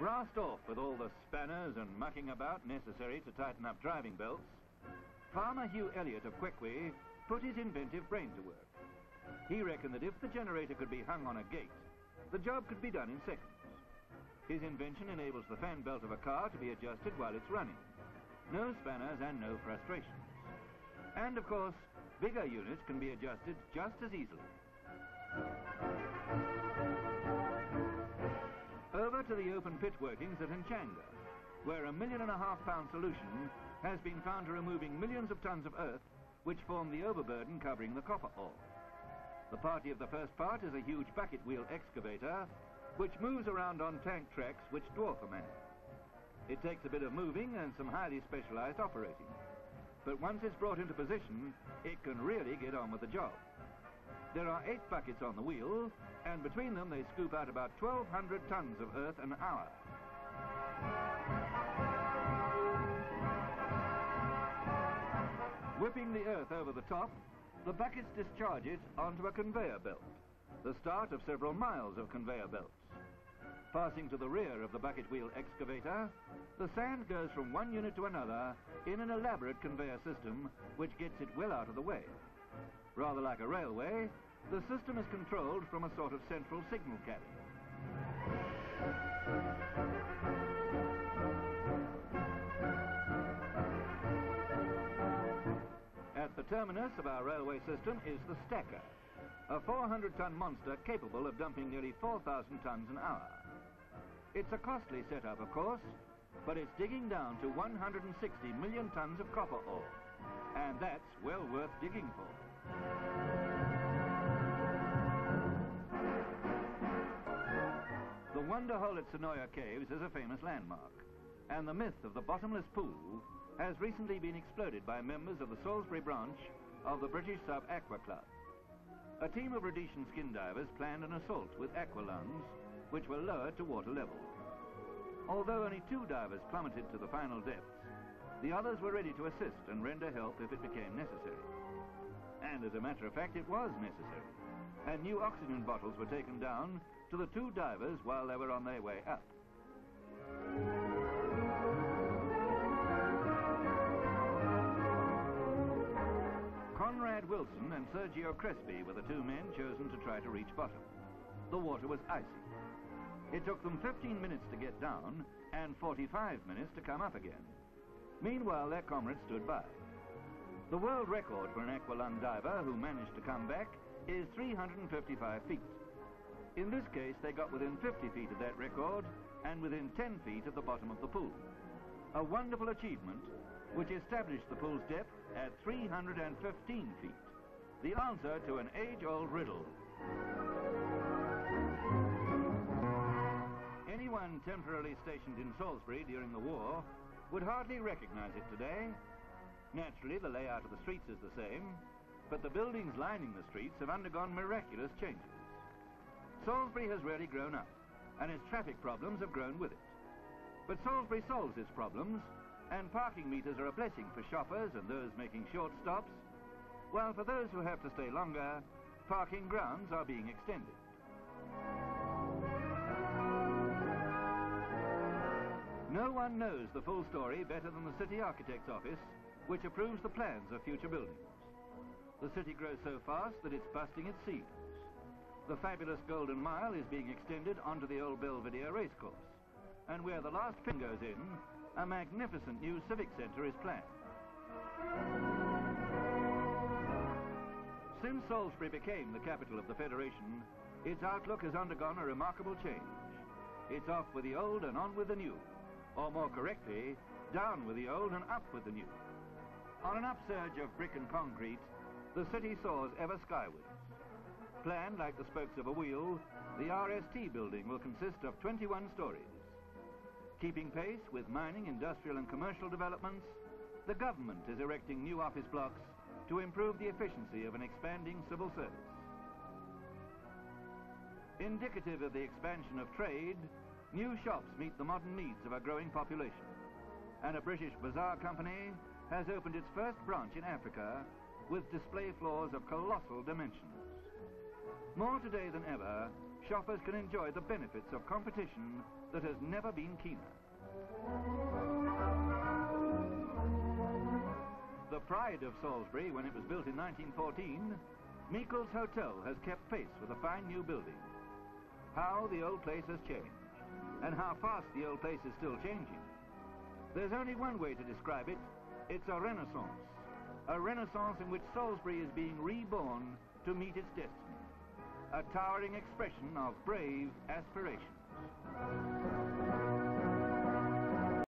Brassed off with all the spanners and mucking about necessary to tighten up driving belts, farmer Hugh Elliott of Que Que put his inventive brain to work. He reckoned that if the generator could be hung on a gate, the job could be done in seconds. His invention enables the fan belt of a car to be adjusted while it's running. No spanners and no frustrations. And of course, bigger units can be adjusted just as easily. Over to the open pit workings at Nchanga, where a million and a half pound solution has been found to removing millions of tons of earth which form the overburden covering the copper ore. The party of the first part is a huge bucket wheel excavator which moves around on tank tracks which dwarf a man. It takes a bit of moving and some highly specialized operating. But once it's brought into position, it can really get on with the job. There are eight buckets on the wheel, and between them they scoop out about 1,200 tons of earth an hour. Whipping the earth over the top, the buckets discharge it onto a conveyor belt, the start of several miles of conveyor belts. Passing to the rear of the bucket wheel excavator, the sand goes from one unit to another in an elaborate conveyor system which gets it well out of the way. Rather like a railway, the system is controlled from a sort of central signal cabin. At the terminus of our railway system is the stacker, a 400-ton monster capable of dumping nearly 4,000 tons an hour. It's a costly setup, of course, but it's digging down to 160 million tons of copper ore, and that's well worth digging for. The wonder hole at Sinoia Caves is a famous landmark, and the myth of the bottomless pool has recently been exploded by members of the Salisbury branch of the British Sub Aqua Club. A team of Rhodesian skin divers planned an assault with aqualungs, which were lowered to water level. Although only two divers plummeted to the final depths, the others were ready to assist and render help if it became necessary. And as a matter of fact, it was necessary. And new oxygen bottles were taken down to the two divers while they were on their way up. Conrad Wilson and Sergio Crespi were the two men chosen to try to reach bottom. The water was icy. It took them 15 minutes to get down and 45 minutes to come up again. Meanwhile, their comrades stood by. The world record for an aqualung diver who managed to come back is 355 feet. In this case, they got within 50 feet of that record and within 10 feet of the bottom of the pool. A wonderful achievement which established the pool's depth at 315 feet. The answer to an age-old riddle. Anyone temporarily stationed in Salisbury during the war would hardly recognize it today. Naturally, the layout of the streets is the same, but the buildings lining the streets have undergone miraculous changes. Salisbury has really grown up, and its traffic problems have grown with it. But Salisbury solves its problems, and parking meters are a blessing for shoppers and those making short stops, while for those who have to stay longer, parking grounds are being extended. No one knows the full story better than the City Architect's Office, which approves the plans of future buildings. The city grows so fast that it's busting its seams. The fabulous Golden Mile is being extended onto the old Belvedere racecourse. And where the last pin goes in, a magnificent new civic centre is planned. Since Salisbury became the capital of the Federation, its outlook has undergone a remarkable change. It's off with the old and on with the new. Or more correctly, down with the old and up with the new. On an upsurge of brick and concrete, the city soars ever skywards. Planned like the spokes of a wheel, the RST building will consist of 21 stories. Keeping pace with mining, industrial and commercial developments, the government is erecting new office blocks to improve the efficiency of an expanding civil service. Indicative of the expansion of trade, new shops meet the modern needs of a growing population. And a British bazaar company has opened its first branch in Africa with display floors of colossal dimensions. More today than ever, shoppers can enjoy the benefits of competition that has never been keener. The pride of Salisbury when it was built in 1914, Meikle's Hotel has kept pace with a fine new building. How the old place has changed, and how fast the old place is still changing. There's only one way to describe it. It's a renaissance. A renaissance in which Salisbury is being reborn to meet its destiny. A towering expression of brave aspirations.